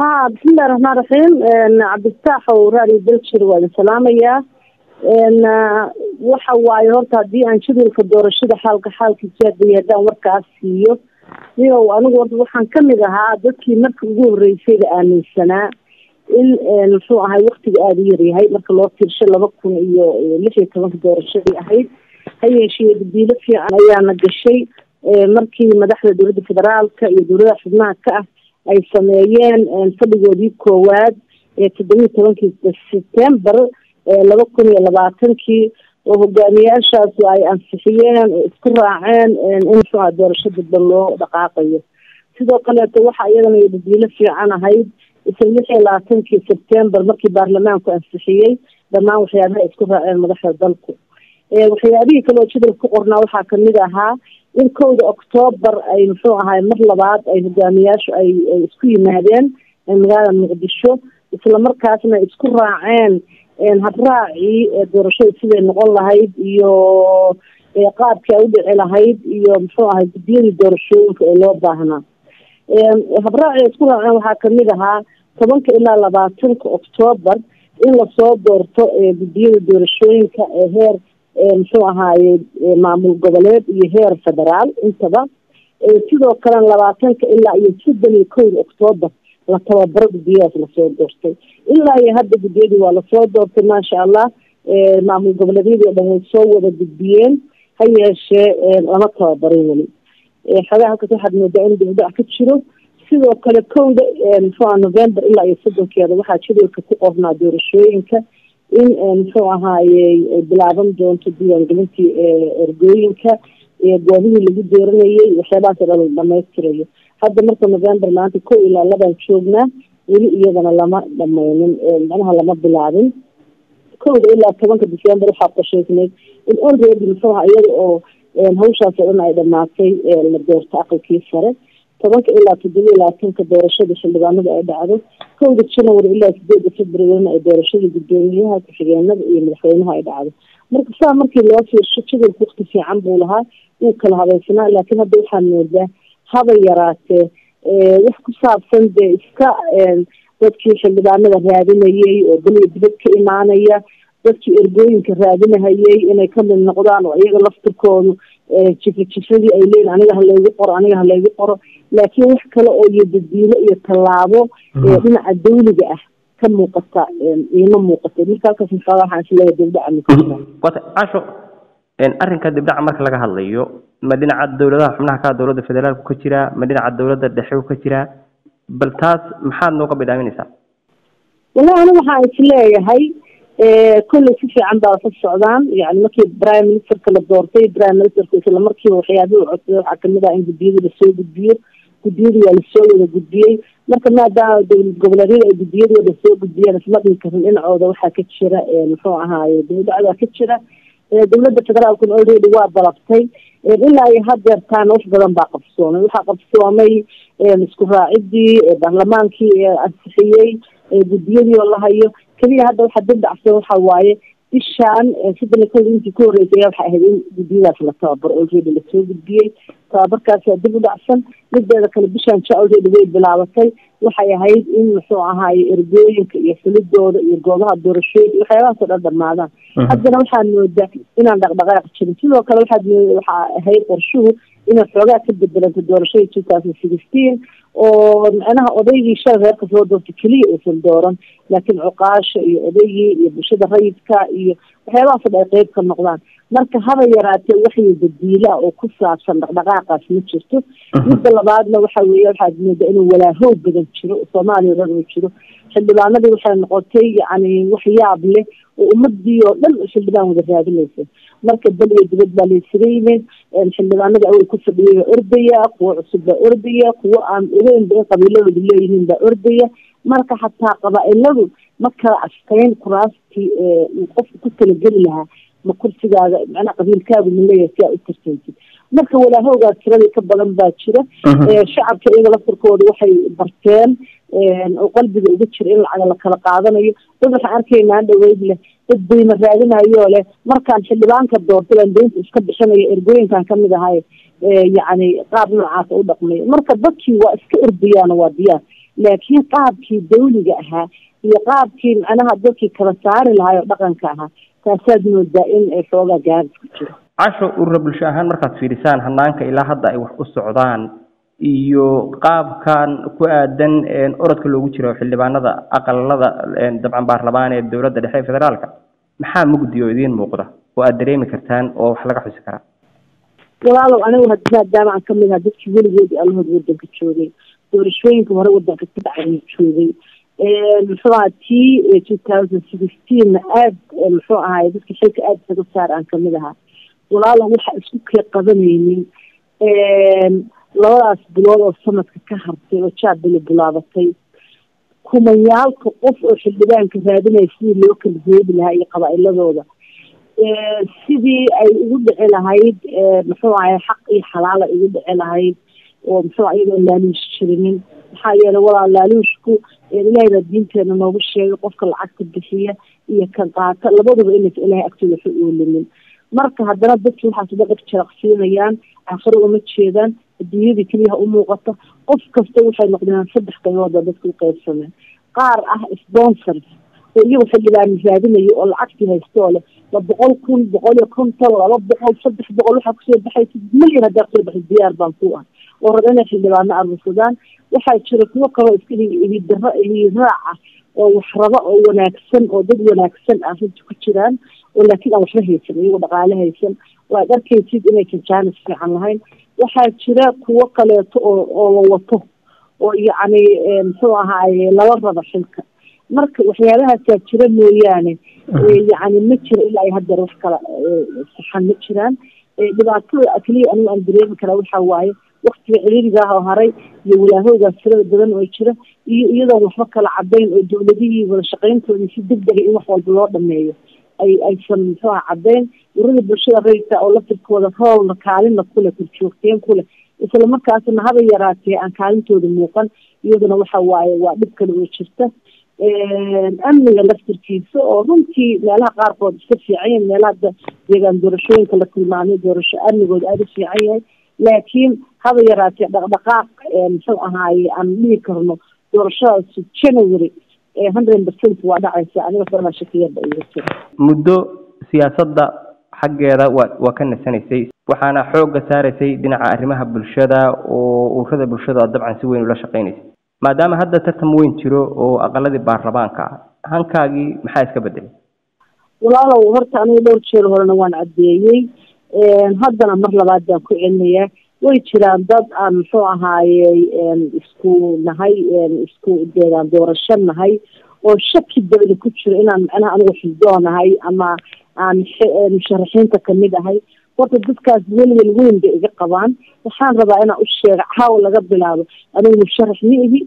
ha bismillahi raxmaan raxiim cabdistaax oo raadi belshir waa idin salaamayaa waxa waaye horta haddii aan jadwalka doorashada xaalka xaalkiisa haddii haddaan warkaas siiyo niyow anigu horta waxaan ka mid ahaa dadkii marka ugu horreysayda aaminsanaa in muxuu ahay waktiga aada u yaryahay marka loo tiirsho laba kun iyo lix iyo tobanka doorashadii ahayd ha yeeshee dadiilo fiican ayaana gashay markii madaxda dowladda federaalka iyo dowladaha xubnaha ka ah ay sameeyeen fadhigoodii koowaad ee toddobiyi tobankii sebtembar laba kun iyo labaatankii oo hogaamiyaashaasi ay ansixiyeen oo isku raaceen in muxuuha doorasho dadban loo dhaqaaqayo. Sidoo kaleeto waxa iyadana dadiilo fiican ahayd isla lix iyo labaatankii sebtembar markii baarlamaanku ansixiyey dhammaan waxyaabaha isku raaceen madaxda dalku. Waxyaabihii kale oo jadal ku qornaa waxaa ka mid ahaa in kowda octoobar ay muxuu ahay mar labaad ay hogaamiyaashu ay isku yimaadeen magaalada muqdisho islamarkaasna isku raaceen habraacii doorashada siday noqon lahayd iyo qaabkii ay udhici lahayd iyo muxuu ahay guddiyadii doorashooyinka ee loo baahnaa habraacii ay isku raaceen waxaa ka mid ahaa tobanka ilaa labaatanka octoobar in la soo doorto guddiyada doorashooyinka ee heer muxuu ahaaye maamul goboleed iyo heer federaal intaba. Sidoo kalena labaatanka ilaa iyo soddon iyo kowda octoobar la tababaro guddiyadaas la soo doortay. Ilaa iyo hadda guddiyadii waa la soo doortay maasha allah maamul goboleedyadii o dhan way soo wada gudbiyeen. Ha yeeshee lama tababarin weli xogaa halkaas waxaad moodaa in dibdhac ka jiro. Sidoo kale kowda muxuuaha november ilaa iyo soddonkeeda waxaa jadwalka ku qornaa doorashooyinka in muxuu ahaaye bilaaban doonto diiwaangelintii ergooyinka goobihii lagu dooranayay waxyaabahaas o dhan dhamaystirayo hadda marka november maanta kow ilaa labaan joognaa weli iyadana lama dhameynin macnaha lama bilaabin. Kowda ilaa tobanka december waxaa qorsheysnayd in already muxuu aha iyada oo hawshaas oo dhan ay dhamaatay la doorto aqalkii sare tobanka ilaa toddoba iyo labaatanka doorashada xildhibaanada ay dhacdo kowda january ilaa sideeda februarina ay doorashada guddoomiyaha ku-xigeenada iyo madaxweynaha ay dhacdo marka saa markii loo fiirsho jadalku wakti fiican buu lahaa wuu kala habaysanaa laakiin hadda waxaa moodaa haba yaraatee wax ku saabsan dee iska dadkii xildhibaanada raadinayay oo beliya dibad ka imaanaya dadkii ergooyinka raadinahayay inay ka mid noqdaan oo iyaga laftirkoodu jifa jifadii ay leeyiin aniga halaygu qoro aniga halaygu qoro. Laakiin wax kale oo iyo daddiilo iyo tallaabo dhinaca dawliga ah ka muuqata iima muuqata marka halkaas maxoogaa waxaan is leeyahay dibdhaca mikota wata casho arrinka dibdhaca marka laga hadlayo ma dhinaca dowladaha xubnaha ka dowladda federaalku ka jiraa ma dhinaca dowladda dhexe ka jiraa bal taas maxaad nooga bidhaaminaysaa wallahi aniga waxaan is leeyahay kolley si fiican baa ka socdaan yani markii prime ministerka la doortay prime ministerka isla markiiba waxyaabihii codsaday waxaa ka mid ah in guddiyada la soo gudbiyo guddiyadii waa la soo wada gudbiyey marka maadaama dowlad goboleedyada ay guddiyadooda soo gudbiyeen isma dhihi karin dhinacooda waxaa ka jira muxuu ahaaye dibdhacdaa ka jira dowladda federaalkuna already waa dalabtay ilaa iyo hadeertaana wax badan baa qabsoomay waxaa qabsoomay isku raacidii baarlamaankii ansixiyey guddiyadii oo la hayo keliya hadda waxaa dib dhacsan waxa waaye bishaan soddon iyo kowda intii ka horreysay waxay ahayd in guddiyadaas la tababaro already la soo gudbiyey tababarkaasa dib u dhacsan. Mideeda kale bishaan ja already way bilaabatay. Waxay ahayd in muxuu ahaaye ergooyinka iyo xulidooda iyo goobaha doorashooyinka waxyaabahaas oo dhan dhamaadaan haddana waxaad moodaa inaan dhaqdhaqaaq jirin. Sidoo kale waxaa ahayd qorshuhu inay xoogaa ka bedelanta doorashadii two thousand sixteen oo macnaha odaygii shalay reerka soo doortay keliya uusan dooran. Laakiin cuqaasha iyo odaygii iyo bulshada rayidka iyo waxyaabahaas o dhan qeyb ka noqdaan marka haba yaraatee waxay badiila oo ku saabsan dhaqdhaqaaqaas ma jirto midda labaadna waxa weeye waxaad moodaa inuu walaahow badan jiro soomaaliya o dhan uu jiro xildhibaanadii waxay noqotay yacni wax yaab leh oo ummadii oo dhan xildhibaan wada raadinaysa marka bel iyo dibad baa yimid xildhibaanada awel ku fadhiyay baa ordaya kuwo cusub baa ordaya kuwo aan ogeynba in qabiiladoodu leeyihiin baa ordaya marka xataa qabaa-iladu ma kala astayn kuraastii uu qofku ku talageli lahaa ma kursigaaga macnaha qabiilkaagu ma leeyahay si aa u tartantid marka walaahowgaa tiradii ka badan baa jira. Shacabka iyaga laftirkooda waxay barteen oo qalbiga uga jira in lacaga la kala qaadanayo. Dad waxaan arkaynaa dhaweyd leh dad deyma raadinayoo leh. Markaan xildhibaanka doortay baan deynta iska bixinaya ergooyinkan ka mid ahay yacni qaab noocaasa u dhaqmayo marka dadkii waa iska ordayaan waa diyaar. Laakiin qaabkii dawliga ahaa iyo qaabkii macnaha dadkii kala saari lahaay oo dhaqanka ahaa. Taasaad moodaa in xoogaa gaabis ku jiro. Casho urura bulsho ahaan markaad fiidhisaan hanaanka ilaa hadda ay wax u socdaan iyo qaabkan ku aadan orodka loogu jiro xildhibaanada aqalada dabcan baarlamaan ee dowladda dhexe ee federaalka. Maxaa mugdi oo idiin muuqda oo aada dareemi kartaan oo wax laga xusi karaa? Walaalow anigu maadaama aan ka mid aha dadkii weligoodii allahood wadanka joogay doorashooyinka hore wadanka ka dhacay joogay muxuu aha tii two thousand sixteenna aada muxuu ahaay dadka xilka aada isaga saar aan ka mid ahaa. Walaalow waxa isku kee qabanaynin labadaas bilood oo sanadka ka hartay oo jaabili bilaabatay. Kumayaalka qof oo xildhibaanka raadinaya sidii loo kala jeedi lahaa iyo qabaa'iladooda. Sidii ay ugu dhici lahayd muxuu ahay xaq iyo xalaal ay ugu dhici lahayd oo muxuu iyadoo laaluush jirinin maxaa yeelay walaa laaluushku ilaahay baa diinteena noogu sheegay qofka lacagta bixiya iyo kan qaata labaduba inaysa ilaahay agtooda waxu oolinin marka haddana dadki waxaas uga dhag jaraqsiinayaan aakhiro uma jeedaan adduunyadii keliyaha u muuqata qof kasta waxay noqdeen saddex qaybooda dadka u qaybsameen. Qaar ah sponsors oo iyagu xildhibaan raadinaya oo lacagtii haystoo leh la boqol kun boqol iyo konton laba boqol saddex boqol waxaa ku soo baxaysa milyan haddaa ku soo baxay diyaar baan ku ah oo raba inay xildhibaano arursadaan waxaa jira kuwo kaloo iska hiiraac ah oo wax raba oo wanaagsan oo dad wanaagsan ah runta ku jiraan oo laakiin aan waxba haysan iyagoo dhaqaale haysan waad arkaysid inaysan jaanis fiican lahayn waxaa jira kuwo kaleeto oo oo la wato oo yacni muxuu ahaaye lala raba xilka marka waxyaabahaasaa jira mooyaane yacni ma jiro ilaa ay haddeer wax kala saxan ma jiraan dhibaatada keliya anigu aan dareemi karaa waxaa waaye waktiga ciriiriga ah oo haray iyo walaahoogaas tirada badan oo jira iyo iyadoon waxba kala cadayn oo dawladihii wada shaqayntoodii si deg dega in wax walba loo dhameeyo ay aysan muxuu aha cadayn urada bulshada rayidka oo laftirkooda roolna kaalinna kule korjoogteen kule isla markaasna haba yaraatee aan kaalintooda muuqan iyaduna waxa waaye waa dhib kale oo jirta. Amniga laftirkiisa oo runtii meelaha qaarkood iska fiican yahay meelaha hadda deegaan doorashooyinka la tilmaamay doorasho amnigooda aada u fiican yahay laakiin haba yaraatee dhaqdhaqaaq muxuu ahaaye aan dhihi karno doorashadaasi january hundred percent waa dhacaysa. Aniga farmaa shakiyada muddo siyaasadda xaggeeda waa waa ka nasanaysay. Waxaana xoogga saaraysay dhinaca arrimaha bulshada oo ururada bulshada dabcan si weyn ula shaqaynaysay maadaama hadda tartan weyn jiro oo aqaladii baarlamaanka ah hankaagii maxaa iska bedelay walaalow horta aniga dhowr jeer horena waan caddeeyey. Haddana mar labaad baan ku celinayaa way jiraan dad aan muxuu ahaaye isku nahay isku deegaan doorasho nahay oo shaki dawla ku jiro inaan macnaha anigu xisdoonahay ama aan musharaxiinta ka mid ahay. Horta dadkaas welwel weyn bay iga qabaan. Waxaan rabaa inaan u sheega caawa laga bilaabo. Anigu musharax ma ihi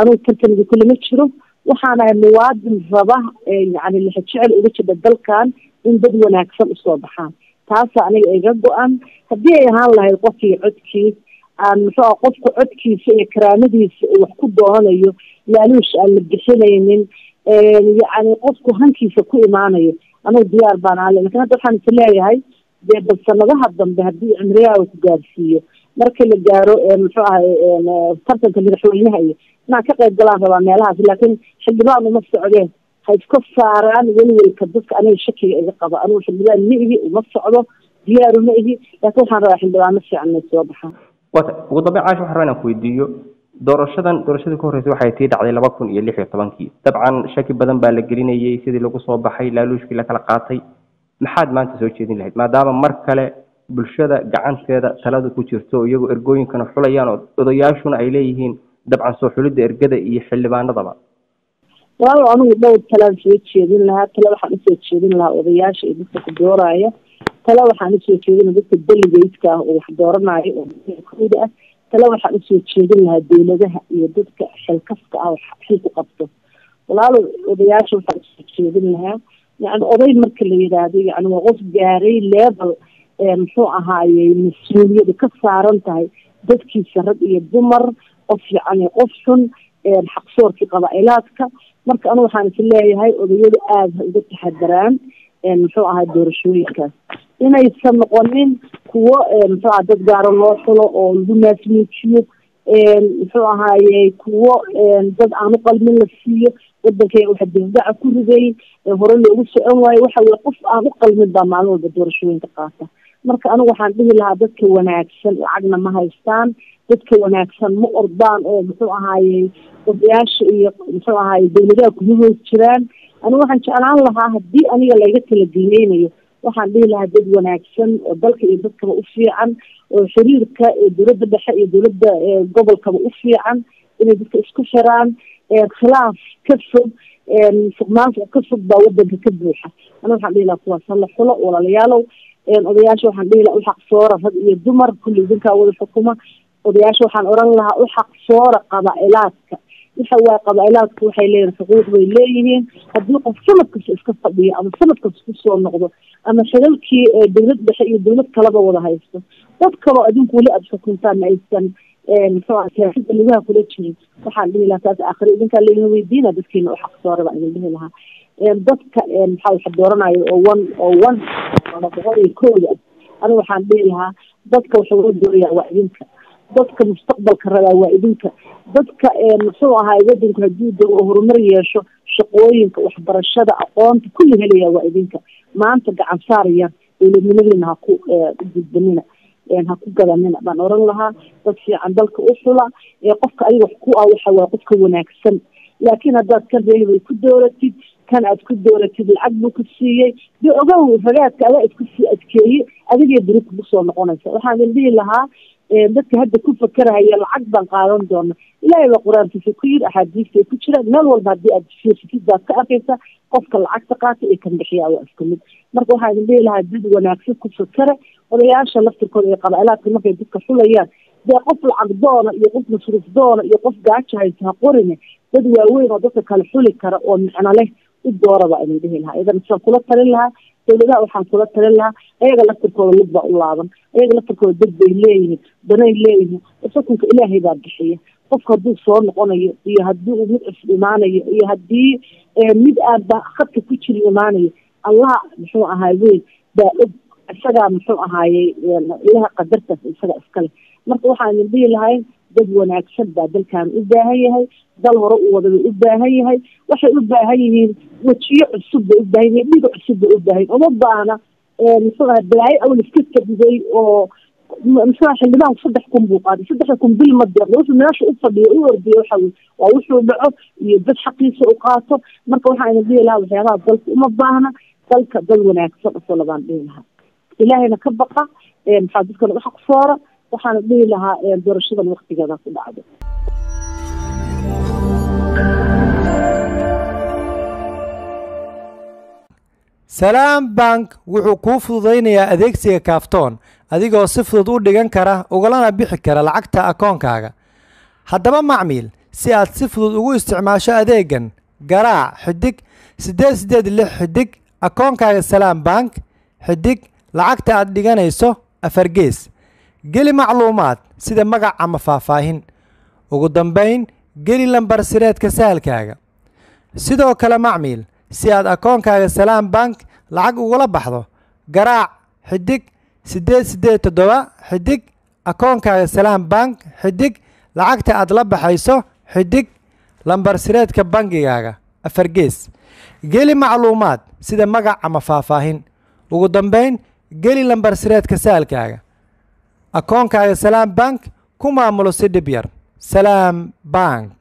anigu tartaniga kulama jiro. Waxaan ahay muwaadin raba yani lixa jecel uga jira dalkan in dad wanaagsan u soo baxaan taasa aniga iga go-an. Haddii ay ahaan lahayd qofkii codkiis aan muxuu qofka codkiisa iyo karaamadiisa uu wax ku doonanayo laaluush aan la bixinaynin yacni qofku hankiisa ku imaanayo anigu diyaar baan aale laakiin hadda waxaan is leeyahay dee bal sanadaha dambe haddii cimriyaha ku gaarsiiyo marka la gaaro muxuu ahay tartanka madaxweynaha iyo inaan ka qayb galaan rabaa meelahaas. Laakiin xildhibaan uma socdeen ha iska saaraan welwelka dadka aniga shakiga iga qaba. Anigu xildhibaan ma ihi uma socdo diyaaru ma ihi laakiin waxaan rabaa xildhibaano fiican inay soo baxaan. Wata ugu dambeyn caashi waxaan rabaa inaan ku weydiiyo doorashadan doorashadii ka horreysay waxay tii dhacday laba kun iyo lix iyo tobankii. Dabcan shaki badan baa la gelinayay sidii lagu soo baxay laaluushkii la kala qaatay. Maxaad maanta soo jeedin lahayd? Maadaama mar kale bulshada gacanteeda talada ku jirto iyagoo ergooyinkana xulayaan oo odayaashuna ay leeyihiin dabcan soo xulidda ergada iyo xildhibaanadaba walaalo anigu dhowr talaan soo jeedin lahaa tale waxaan u soo jeedin lahaa odayaasha iyo dadka ku dooraya tale waxaan u soo jeedin dadka deligateska ah oo wax dooranaayo oo kooda ah. Tale waxaan u soo jeedin lahaa dowladaha iyo dadka xilkaska ah xilku qabto. Walaalo odayaasha waxaan u soo jeedin lahaa. Yani oday marka la yidhaahdo yani waa qof gaaray level muxuu ahaaye mas'uuliyadu ka saaran tahay dadkiisa rag iyo dumar. Qof yacni qof xun xaqsoorkii qabaa-ilaadka marka anu waxaan is leeyahay odayadu aada ha uga taxadaraan muxuu ahaa doorashooyinkaas inaysan noqonin kuwo muxuu aha dad gaaro loo xulo oo lagu naasmuujiyo muxuu ahaaye kuwo dad aan u qalmin la siiyo wadankay waxa dibdaca ku riday hore loogu socon waayo waxa weye qof aan u qalmin baa maalin walba doorashooyinka qaata. Marka anigu waxaan dhihi lahaa dadka wanaagsan lacagna ma haystaan dadka wanaagsan ma ordaan oo muxuu ahaaye odayaasha iyo muxuu ahaaye dawladaha kuma hoos jiraan. Anigu waxaan jeclaan lahaa haddii aniga layga talageleynayo waxaan dhihi lahaa dad wanaagsan oo dalka iyo dadkaba u fiican oo xiriirka dowladda dhexe iyo dowladda gobolkaba u fiican inay dadka isku xiraan. Khilaaf ka fog fuqmaanka ka fog baa wadanka ka buuxa. Aniga waxaan dhihi lahaa kuwaas hala xulo walaalayaalow. Odayaasha waxaan dhihi lahaa uxaq soora rag iyo dumar kulli idinkaa wada xukuma odayaasha waxaan oran lahaa uxaq soora qabaa-ilaadka waxa waaye qabaa-ilaadku waxay leeyihiin xuquuq bay leeyihiin haddii qof sanad kasta iska fadhiyo ama sanad kasta ku soo noqdo ama xilalkii dowlad dhexe iyo dowlad kaleba wada haysto dad kaloo adinku weli aada xukuntaan ma aysan lugaha kula jirin waxaan dhihi lahaa taas aakhire idinkaa laydin weydiina dadkiina uxaq soora baan idin dhihi lahaa dadka maxaa waxa dooranayo oo one oo one boqol iyo kooda aniga waxaan dhihi lahaa dadka waxa loo doorayaa waa idinka dadka mustaqbalka rabaa waa idinka. Dadka muxuu ahaay wadanku hadduu oo horumar yeesho shaqooyinka waxbarashada aqoonta kulli helaya waa idinka. Maanta gacan saaraya dowladnimadiina ha ku gudbanina ha ku gadanina. Baan oran lahaa dad fiican dalka u xula qofka adiga wax ku ah waxa waa qofka wanaagsan. Laakiin haddaad kan reehbay ku dooratid kan aad ku dooratid lacag buu ku siiyey. Dee ogow ragaadka adaa isku sii adkeeye adigay beri kugu soo noqonaysa. Waxaan dhihi lahaa dadka hadda ku fakerahaya lacag baan qaadan doona ilaahay baa qur'aankiisa ku yiri axaadiista ku jiraan. Meel walba haddii aad fiirsatid baad ka arkaysa qofka lacagta qaata iyo kan bixiyaa waa isku mid. Marka waxaan idin dhihi lahaa dad wanaagsan ku fakera odayaasha laftirkooda iyo qabaa-ilaadka markay dadka xulayaan dee qof lacag doona iyo qof masruuf doona iyo qof gaaja haysa ha qorine dad waaweyn oo dadka kale xuli kara oo micno leh u doora baa idin dhihi lahaa. Idan isaan kula talin lahaa dowladaha waxaan kula talin lahaa ayaga laftirkooda lug baa u laaban ayaga laftirkooda dad bay leeyihiin danay leeyihiin xukunka ilaahay baa bixiya qofka hadduu soo noqonayo iyo haddii uu mid cusub imaanayo iyo haddii mid aanba khadka ku jirin imaanayo allah muxuu ahaay weyn baa og isagaa muxuu ahaayey ilaha qadartaas isaga iskale marka waxaan idin dhihi lahayn dad wanaagsan baa dalkan u baahan yahay dal hore u wada u baahan yahay waxay u baahan yihiin wejiyo cusub bay u baahan yihiin dhiga cusub bay u baahan yihiin uma baahna muxuu aha balaayo awal iska fadhiday oo muxuu xildhibaanku saddex kun buu qaaday saddexda kun bil ma deeqdo wuxuu meesha u fadhiyo u ordiyo waxa weye waa wuxuu dhaco iyo dad xaqiisa u qaato marka waxaan idin dhihi lahaa waxyaabaha dalka uma baahna dalka dal wanaagsan labaan dhihi lahaa. Ilaahayna ka baqa maxaa dadkana uxaq soora waxaana dhihi lahaa doorashadan waktigeeda ku dhacdo. Salaam bank wuxuu kuu fududaynayaa adeegsiga kaaftoon adigoo si fudud u dhigan kara ugalana bixi kara lacagta akoonkaaga. Haddaba macmiil si aad si fudud ugu isticmaasho adeegan garaac xidig siddeed siddeed lix xidig akoonkaaga salaam bank xidig lacagta aad dhiganayso afargees geli macluumaad sida magac ama faahfaahin. Ugu dambayn geli lambar sireedka sahalkaaga sidoo kale macmiil si aad akoonkaaga salaam bank lacag ugula baxdo garaac xidig siddeed siddeed toddoba xidig akoonkaaga salaam bank xidig lacagta aad la baxayso xidig lambar sireedka bangigaaga. Afargees geli macluumaad sida magac ama faahfaahin. Ugu dambayn geli lambar sireedka saalkaaga akoonkaaga salaam bank ku maamulo si dhib yar. Salaam bank